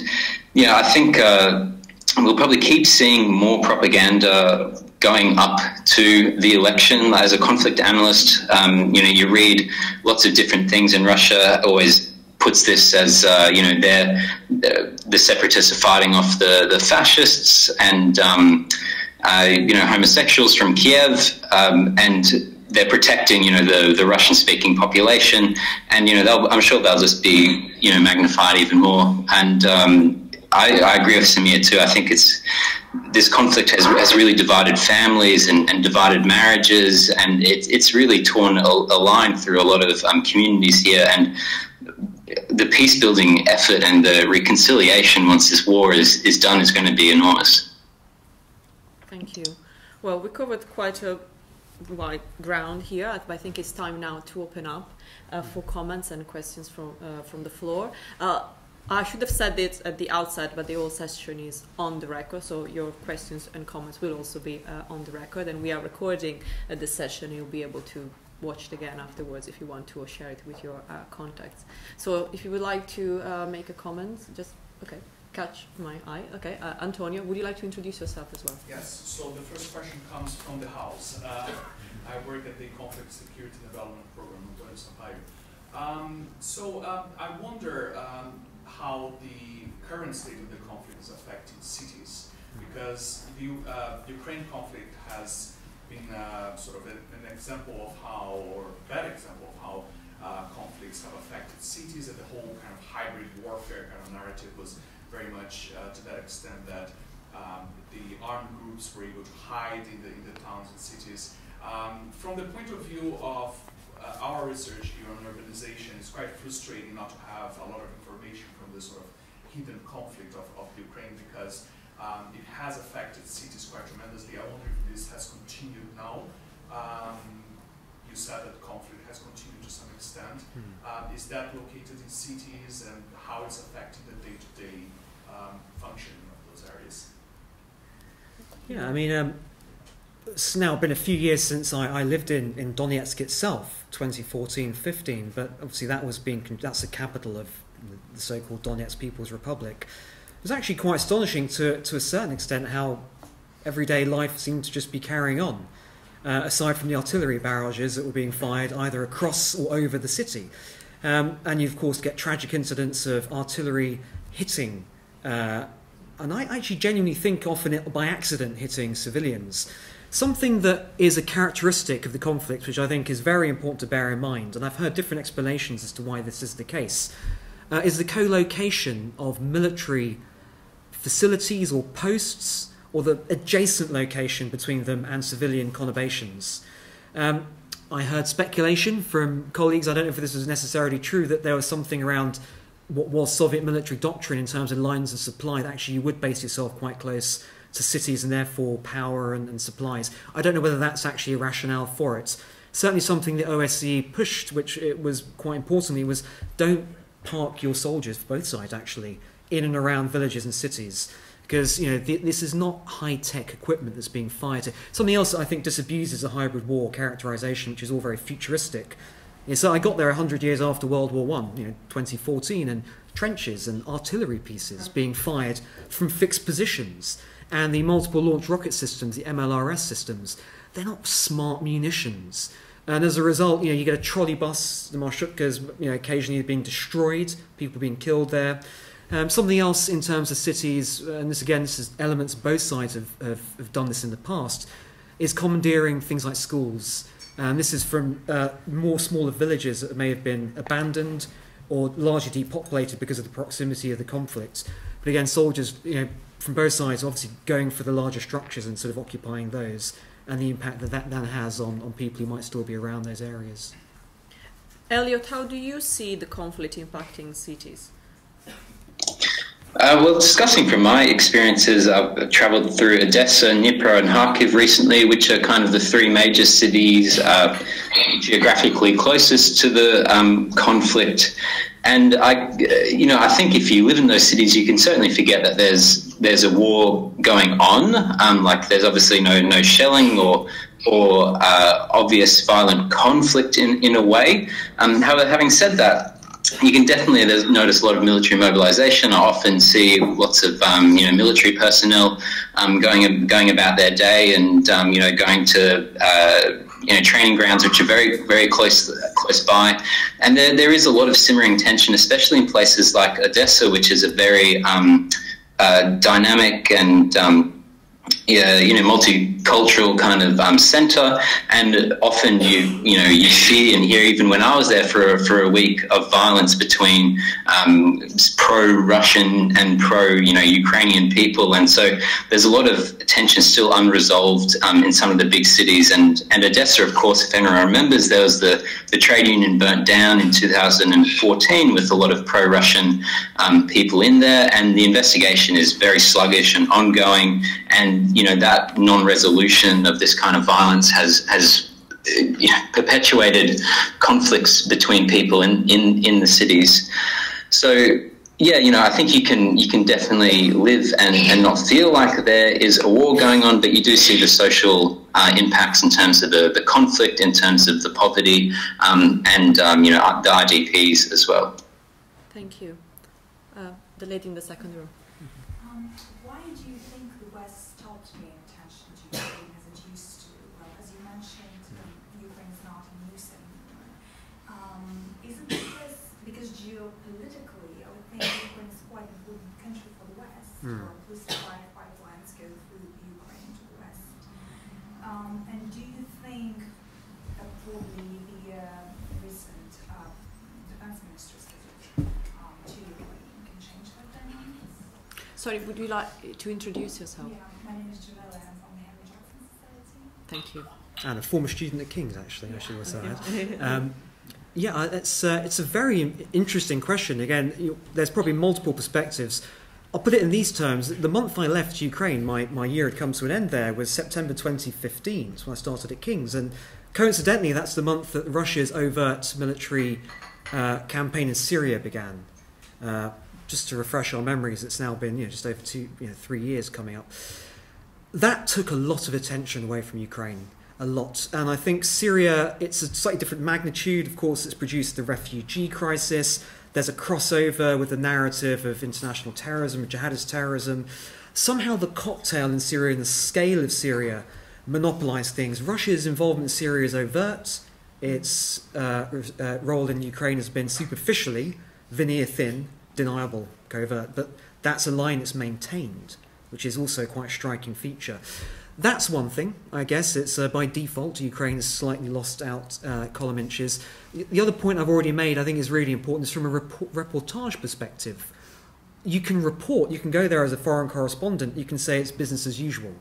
yeah, I think uh, we'll probably keep seeing more propaganda going up to the election. As a conflict analyst, um, you know, you read lots of different things in Russia. Always puts this as uh, you know they're the separatists are fighting off the the fascists and um, uh, you know homosexuals from Kiev um, and they're protecting you know the the Russian speaking population and you know I'm sure they'll just be you know magnified even more and um, I, I, agree with Samir too I think it's this conflict has, has really divided families and, and divided marriages and it, it's really torn a, a line through a lot of um, communities here and the peace building effort and the reconciliation once this war is, is done is going to be enormous. Thank you. Well, we covered quite a wide ground here. I think it's time now to open up uh, for comments and questions from uh, from the floor. Uh, I should have said it at the outset, but the whole session is on the record, so your questions and comments will also be uh, on the record, and we are recording uh, the session. You'll be able to watch it again afterwards if you want to or share it with your uh, contacts. So if you would like to uh, make a comment, just okay, catch my eye. Okay, uh, Antonio, would you like to introduce yourself as well? Yes. So the first question comes from the house. Uh, I work at the Conflict Security Development Program in Buenos Aires. Um, so um, I wonder um, how the current state of the conflict is affecting cities because the uh, Ukraine conflict has been uh, sort of a, an example of how, or a bad example of how uh, conflicts have affected cities and the whole kind of hybrid warfare kind of narrative was very much uh, to that extent that um, the armed groups were able to hide in the, in the towns and cities. Um, from the point of view of uh, our research here on urbanization, it's quite frustrating not to have a lot of information from the sort of hidden conflict of, of Ukraine because um, it has affected cities quite tremendously. I wonder if this has continued now. Um, you said that conflict has continued to some extent. Mm. Um, is that located in cities and how it's affecting the day-to-day um, functioning of those areas? Yeah, I mean, um, it's now been a few years since I, I lived in, in Donetsk itself, 2014-15, but obviously that was being that's the capital of the so-called Donetsk People's Republic. It was actually quite astonishing to, to a certain extent how everyday life seemed to just be carrying on, uh, aside from the artillery barrages that were being fired either across or over the city. Um, and you, of course, get tragic incidents of artillery hitting, uh, and I actually genuinely think often it, by accident hitting civilians. Something that is a characteristic of the conflict, which I think is very important to bear in mind, and I've heard different explanations as to why this is the case, uh, is the co location of military facilities or posts or the adjacent location between them and civilian conurbations. Um, I heard speculation from colleagues, I don't know if this was necessarily true, that there was something around what was Soviet military doctrine in terms of lines of supply that actually you would base yourself quite close to cities and therefore power and, and supplies. I don't know whether that's actually a rationale for it. Certainly something the OSCE pushed, which it was quite importantly, was don't park your soldiers, for both sides actually, in and around villages and cities because you know th- this is not high tech equipment that's being fired. Something else that I think disabuses a hybrid war characterization, which is all very futuristic. You know, so I got there hundred years after World War One, you know, 2014, and trenches and artillery pieces being fired from fixed positions, and the multiple launch rocket systems, the MLRS systems, they're not smart munitions. And as a result, you know, you get a trolley bus, the marshrutkas, you know, occasionally being destroyed, people being killed there. Um, something else in terms of cities, and this again, this is elements both sides have, have, have done this in the past, is commandeering things like schools. And this is from uh, more smaller villages that may have been abandoned or largely depopulated because of the proximity of the conflict. But again, soldiers, you know, from both sides, obviously going for the larger structures and sort of occupying those, and the impact that that then has on, on people who might still be around those areas. Elliot, how do you see the conflict impacting cities? Uh, well, discussing from my experiences, I've traveled through Odessa, Dnipro, and Kharkiv recently, which are kind of the three major cities uh, geographically closest to the um, conflict. And I, you know, I think if you live in those cities, you can certainly forget that there's there's a war going on. Um, like there's obviously no no shelling or or uh, obvious violent conflict in in a way. Um, however, having said that, you can definitely notice a lot of military mobilization. I often see lots of um, you know military personnel um, going going about their day and um, you know going to uh, you know training grounds which are very very close close by, and there there is a lot of simmering tension, especially in places like Odessa, which is a very um, uh, dynamic and um, yeah, you know, multicultural kind of um, center, and often you you know you see and hear even when I was there for for a week of violence between um, pro-Russian and pro you know Ukrainian people, and so there's a lot of tension still unresolved um, in some of the big cities, and and Odessa, of course, if anyone remembers, there was the the trade union burnt down in 2014 with a lot of pro-Russian um, people in there, and the investigation is very sluggish and ongoing, and you know that non-resolution of this kind of violence has has you know, perpetuated conflicts between people in, in, in the cities. So yeah, you know, I think you can you can definitely live and, and not feel like there is a war going on, but you do see the social uh, impacts in terms of the, the conflict, in terms of the poverty, um, and um, you know the IDPs as well. Thank you. Uh, the lady in the second row. Mm. or whose pipelines go through Ukraine to the west. Um, and do you think that probably the uh, recent uh, defense minister's visit um, to Ukraine can change that dynamics? Sorry, would you like to introduce yourself? Yeah, my name is Jamila. I'm from the Henry Jackson Society. Thank you. And a former student at King's, actually, I should also add. Um, yeah, it's uh, it's a very interesting question. Again, you, there's probably multiple perspectives. I'll put it in these terms. The month I left Ukraine, my, my year had come to an end there, was September 2015. That's when I started at King's. And coincidentally, that's the month that Russia's overt military uh, campaign in Syria began. Uh, just to refresh our memories, it's now been you know, just over two, you know, three years coming up. That took a lot of attention away from Ukraine a lot. And I think Syria, it's a slightly different magnitude. Of course, it's produced the refugee crisis. There's a crossover with the narrative of international terrorism, jihadist terrorism. Somehow the cocktail in Syria and the scale of Syria monopolize things. Russia's involvement in Syria is overt. Its uh, uh, role in Ukraine has been superficially veneer thin, deniable, covert, but that's a line that's maintained, which is also quite a striking feature. That's one thing, I guess. It's uh, by default, Ukraine has slightly lost out uh, column inches. The other point I've already made, I think, is really important, is from a report, reportage perspective. You can report, you can go there as a foreign correspondent, you can say it's business as usual.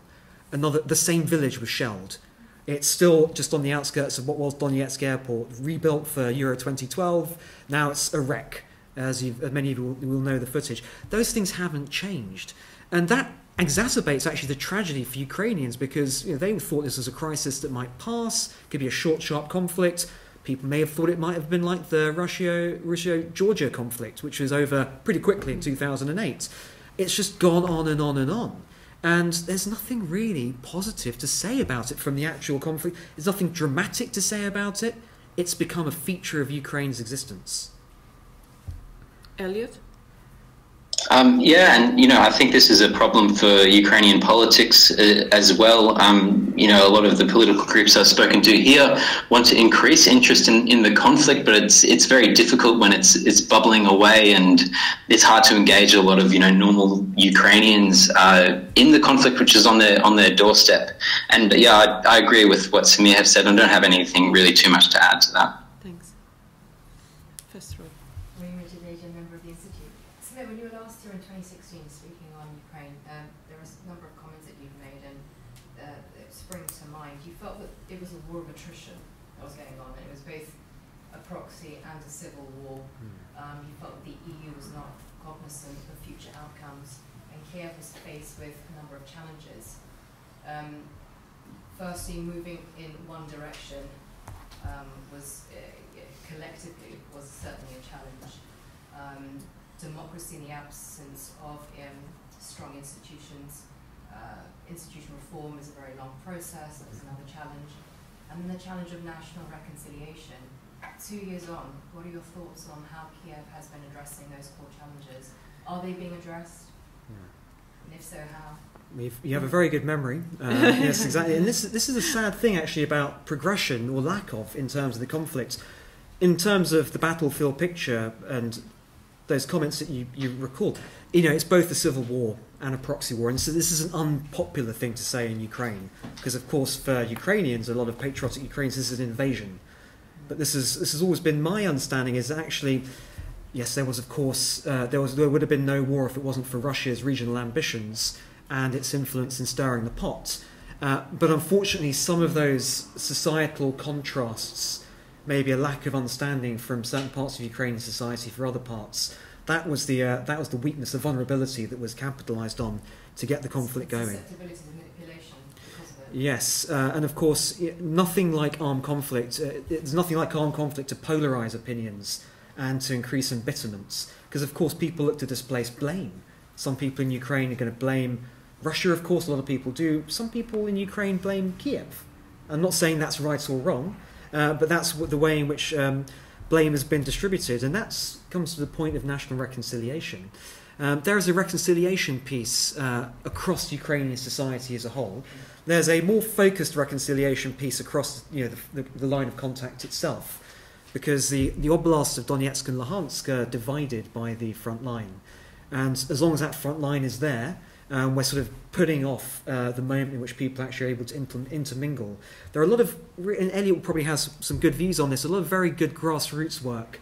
Another, the same village was shelled. It's still just on the outskirts of what was Donetsk Airport, rebuilt for Euro 2012. Now it's a wreck, as, as many of you will know the footage. Those things haven't changed. And that exacerbates actually the tragedy for Ukrainians because you know, they thought this was a crisis that might pass, could be a short, sharp conflict. People may have thought it might have been like the Russia, Georgia conflict, which was over pretty quickly in 2008. It's just gone on and on and on. And there's nothing really positive to say about it from the actual conflict. There's nothing dramatic to say about it. It's become a feature of Ukraine's existence. Elliot? Um, yeah, and you know, I think this is a problem for Ukrainian politics uh, as well. Um, you know, a lot of the political groups I've spoken to here want to increase interest in, in the conflict, but it's it's very difficult when it's it's bubbling away, and it's hard to engage a lot of you know normal Ukrainians uh, in the conflict, which is on their on their doorstep. And yeah, I, I agree with what Samir have said. I don't have anything really too much to add to that. spring to mind, you felt that it was a war of attrition that was going on, and it was both a proxy and a civil war. Um, he felt the EU was not cognizant of future outcomes, and Kiev was faced with a number of challenges. Um, firstly, moving in one direction um, was uh, collectively was certainly a challenge. Um, democracy in the absence of um, strong institutions. Uh, institutional reform is a very long process. That was another challenge. And then the challenge of national reconciliation. Two years on, what are your thoughts on how Kiev has been addressing those core challenges? Are they being addressed? And if so, how? You've, you have a very good memory. Uh, yes, exactly. And this this is a sad thing actually about progression or lack of in terms of the conflict. In terms of the battlefield picture and those comments that you, you recalled, you know, it's both a civil war and a proxy war. And so this is an unpopular thing to say in Ukraine because, of course, for Ukrainians, a lot of patriotic Ukrainians, this is an invasion. But this is this has always been my understanding is actually, yes, there was of course uh, there was there would have been no war if it wasn't for Russia's regional ambitions and its influence in stirring the pot. Uh, but unfortunately, some of those societal contrasts, maybe a lack of understanding from certain parts of Ukrainian society for other parts, that was the uh, that was the weakness, the vulnerability that was capitalised on to get the conflict going. Susceptibility to manipulation because of it. Yes, uh, and of course, nothing like armed conflict. Uh, it's nothing like armed conflict to polarize opinions and to increase embitterments. Because of course, people look to displace blame. Some people in Ukraine are going to blame Russia. Of course, a lot of people do. Some people in Ukraine blame Kiev. I'm not saying that's right or wrong, uh, but that's the way in which um, blame has been distributed, and that comes to the point of national reconciliation. Um, there is a reconciliation piece uh, across Ukrainian society as a whole. There's a more focused reconciliation piece across you know, the, the, the line of contact itself, because the, the oblasts of Donetsk and Luhansk are divided by the front line. And as long as that front line is there, um, we're sort of putting off uh, the moment in which people actually are able to intermingle. There are a lot of, and Elliot probably has some good views on this, a lot of very good grassroots work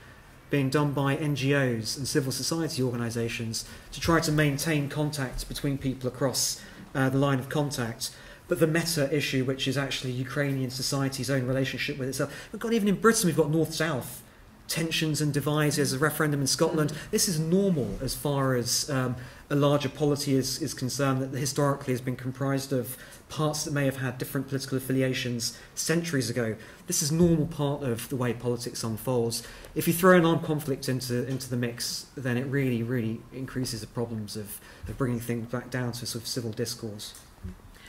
being done by NGOs and civil society organisations to try to maintain contact between people across uh, the line of contact. But the meta issue, which is actually Ukrainian society's own relationship with itself, we've got even in Britain, we've got north south tensions and divides. A referendum in Scotland. This is normal as far as um, a larger polity is, is concerned, that historically has been comprised of parts that may have had different political affiliations centuries ago. This is normal part of the way politics unfolds. If you throw an armed conflict into, into the mix, then it really, really increases the problems of, of bringing things back down to sort of civil discourse.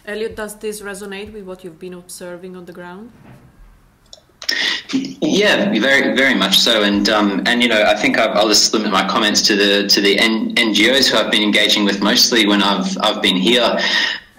Elliot, does this resonate with what you've been observing on the ground? Yeah, very, very much so. And um, and you know, I think I've, I'll just limit my comments to the to the NGOs who I've been engaging with mostly when I've I've been here.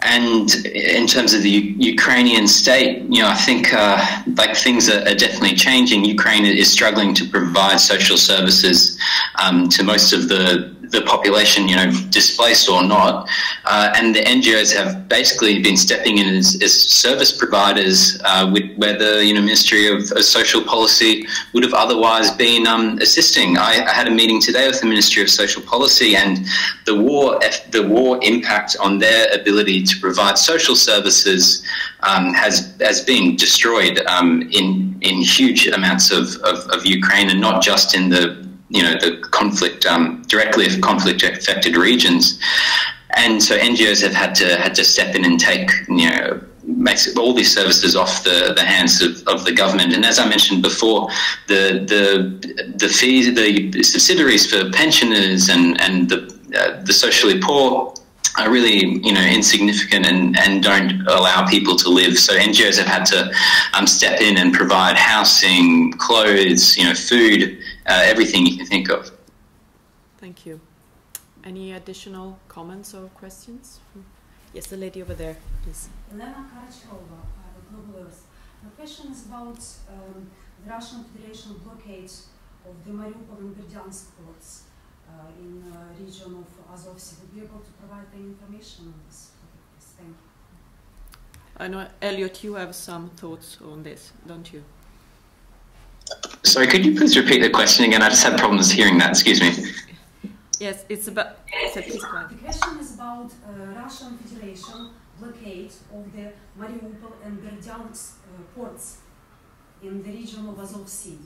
And in terms of the Ukrainian state, you know, I think uh, like things are, are definitely changing. Ukraine is struggling to provide social services um, to most of the the population, you know, displaced or not. Uh, and the NGOs have basically been stepping in as, as service providers, uh, with, where the you know Ministry of, of Social Policy would have otherwise been um, assisting. I, I, had a meeting today with the Ministry of Social Policy, and the war the war impact on their ability to provide social services um, has has been destroyed um, in in huge amounts of, of, of Ukraine, and not just in the you know the conflict um, directly conflict affected regions, and so NGOs have had to had to step in and take you know makes all these services off the, the hands of, of the government. And as I mentioned before, the the the fees, the subsidiaries for pensioners and and the uh, the socially poor are really you know insignificant and, and don't allow people to live. So NGOs have had to um, step in and provide housing, clothes, you know, food uh, everything you can think of. Thank you. Any additional comments or questions? Yes, the lady over there, please. Elena Karachkova, uh, Global Earth. My question is about um, the Russian Federation blockade of the Mariupol and Berdyansk ports uh, in the uh, region of Azov Sea. Would you be able to provide any information on this topic, please? Thank you. I know, Elliot, you have some thoughts on this, don't you? Sorry, could you please repeat the question again? I just had problems hearing that. Excuse me. Yes, it's about. So please The question is about uh, Russian Federation blockade of the Mariupol and Berdyansk uh, ports in the region of Azov Sea.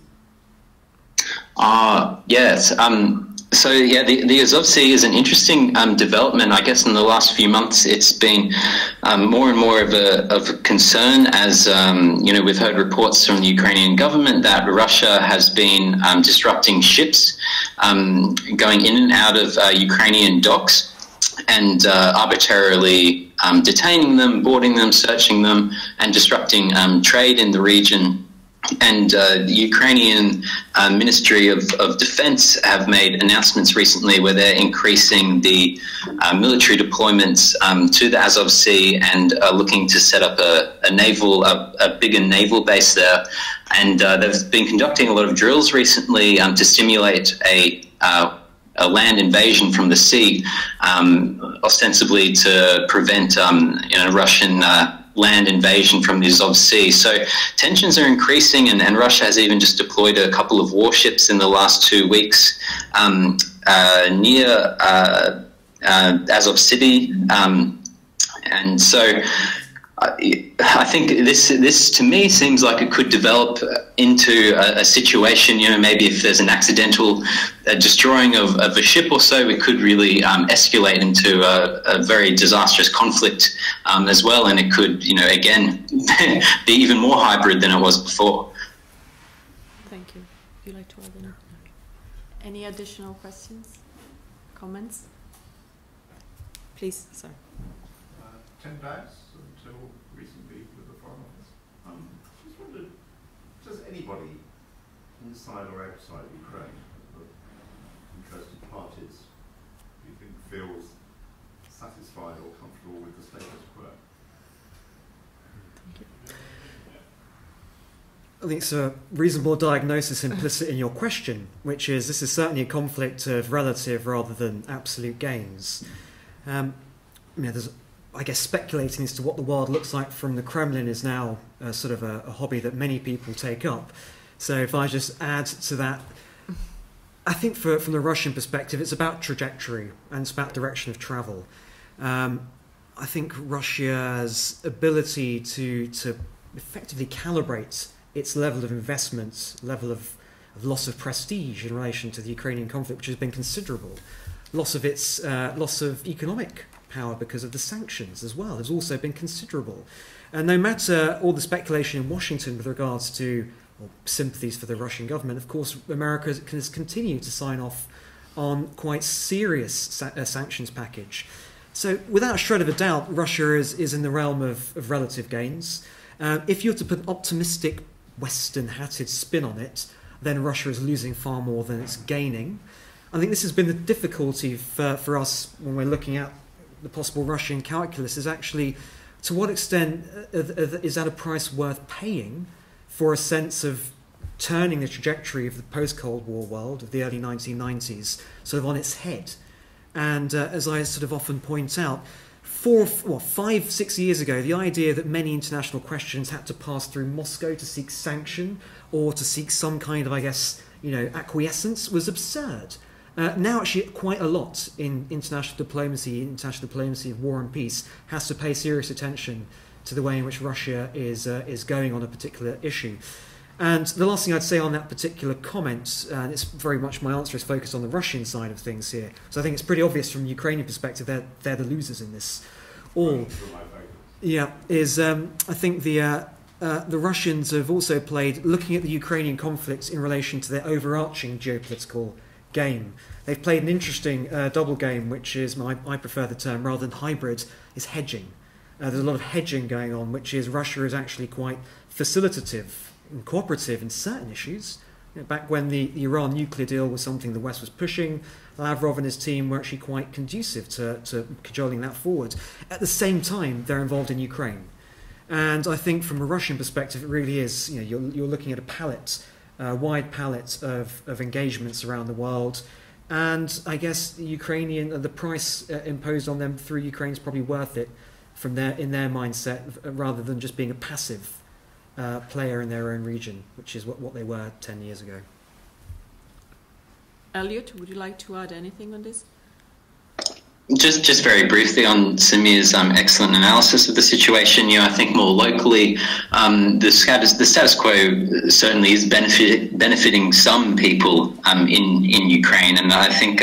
Uh, yes. Um, so yeah, the, the Azov Sea is an interesting um, development. I guess in the last few months, it's been um, more and more of a, of a concern. As um, you know, we've heard reports from the Ukrainian government that Russia has been um, disrupting ships um, going in and out of uh, Ukrainian docks and uh, arbitrarily um, detaining them, boarding them, searching them, and disrupting trade in the region and uh, the Ukrainian uh, Ministry of, of Defense have made announcements recently where they're increasing the uh, military deployments um, to the Azov Sea and are looking to set up a, a naval, a, a, bigger naval base there. And uh, they've been conducting a lot of drills recently um, to stimulate a uh, a land invasion from the sea, um, ostensibly to prevent um, you know, Russian uh, land invasion from the Azov Sea. So tensions are increasing, and, and, Russia has even just deployed a couple of warships in the last two weeks um, uh, near uh, uh, Azov City. Um, and so I think this this to me seems like it could develop into a, a situation. You know, maybe if there's an accidental uh, destroying of, of, a ship or so, it could really um, escalate into a, a, very disastrous conflict um, as well, and it could, you know, again be even more hybrid than it was before. Thank you. Would you like to add anything? Any additional questions, comments? Please, sir. Uh, ten bags until recently with the Foreign Office. Um, just wondered, does anybody inside or outside Ukraine, interested parties, do you think feels satisfied or comfortable with the status quo? I think it's a reasonable diagnosis implicit in your question, which is this is certainly a conflict of relative rather than absolute gains. Um, you know, there's I guess speculating as to what the world looks like from the Kremlin is now a, sort of a, a, hobby that many people take up. So if I just add to that, I think for, from the Russian perspective, it's about trajectory and it's about direction of travel. Um, I think Russia's ability to to effectively calibrate its level of investment, level of, of loss of prestige in relation to the Ukrainian conflict, which has been considerable, loss of its uh, loss of economic power because of the sanctions as well has also been considerable. And no matter all the speculation in Washington with regards to well, sympathies for the Russian government, of course, America has continued to sign off on quite serious sa- uh, sanctions package. So, without a shred of a doubt, Russia is, is in the realm of, of relative gains. Uh, if you were to put an optimistic Western hatted spin on it, then Russia is losing far more than it's gaining. I think this has been the difficulty for, for us when we're looking at the possible Russian calculus is actually to what extent uh, is that a price worth paying for a sense of turning the trajectory of the post Cold War world of the early 1990s sort of on its head? And uh, as I sort of often point out, four, well, five, six years ago, the idea that many international questions had to pass through Moscow to seek sanction or to seek some kind of, I guess, you know, acquiescence was absurd. Uh, now, actually, quite a lot in international diplomacy, international diplomacy of war and peace, has to pay serious attention to the way in which Russia is uh, is going on a particular issue. And the last thing I'd say on that particular comment, and it's very much my answer is focused on the Russian side of things here. So I think it's pretty obvious from the Ukrainian perspective they're they're the losers in this. All, yeah, is um, I think the. Uh, uh, the Russians have also played looking at the Ukrainian conflicts in relation to their overarching geopolitical game. They've played an interesting uh, double game, which is, my, I prefer the term rather than hybrid, is hedging. Uh, there's a lot of hedging going on, which is Russia is actually quite facilitative and cooperative in certain issues. You know, back when the, the, Iran nuclear deal was something the West was pushing, Lavrov and his team were actually quite conducive to, to cajoling that forward. At the same time, they're involved in Ukraine. And I think from a Russian perspective, it really is, you know, you're, you're looking at a palette uh, wide palette of, of engagements around the world. And I guess the Ukrainian, uh, the price uh, imposed on them through Ukraine is probably worth it from their, in their mindset rather than just being a passive uh, player in their own region, which is what, what they were 10 years ago. Elliot, would you like to add anything on this? Just, just very briefly on Samir's um, excellent analysis of the situation. You know, I think more locally, um, the status, the status quo certainly is benefit, benefiting some people um, in in Ukraine, and I think.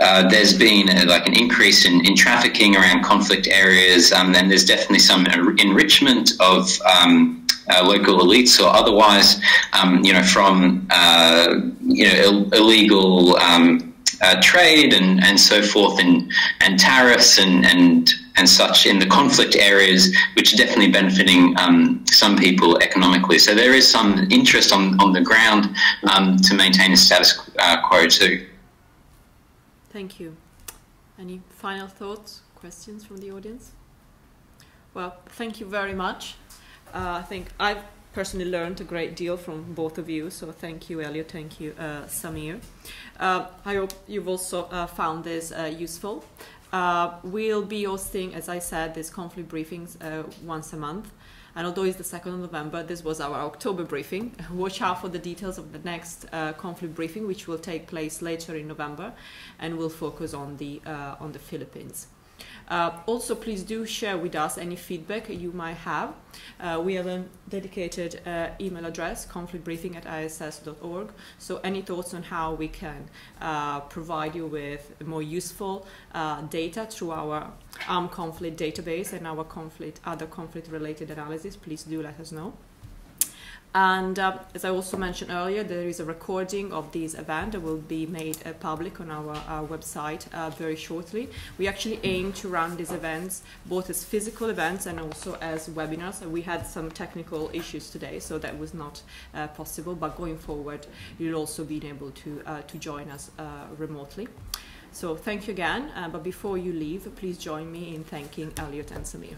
Uh, there's been uh, like an increase in, in trafficking around conflict areas, um, and there's definitely some enrichment of um, uh, local elites or otherwise, um, you know, from uh, you know Ill- illegal um, uh, trade and, and so forth, and and tariffs and and and such in the conflict areas, which are definitely benefiting um, some people economically. So there is some interest on on the ground um, to maintain a status uh, quo too. Thank you. Any final thoughts, questions from the audience? Well, thank you very much. Uh, I think I've personally learned a great deal from both of you, so thank you, Elliot. Thank you, uh, Samir. Uh, I hope you've also uh, found this uh, useful. Uh, we'll be hosting, as I said, these conflict briefings once a month. And although it's the 2nd of November, this was our October briefing. Watch out for the details of the next uh, conflict briefing, which will take place later in November, and will focus on the, uh, on the Philippines. Uh, also, please do share with us any feedback you might have. Uh, we have a dedicated uh, email address, conflictbriefing at iiss.org. So, any thoughts on how we can uh, provide you with more useful uh, data through our armed conflict database and our conflict, other conflict related analysis, please do let us know. And uh, as I also mentioned earlier, there is a recording of this event that will be made uh, public on our, our website uh, very shortly. We actually aim to run these events both as physical events and also as webinars. And we had some technical issues today, so that was not uh, possible. But going forward, you'll also be able to, uh, to join us remotely. So thank you again. but before you leave, please join me in thanking Elliot and Samir.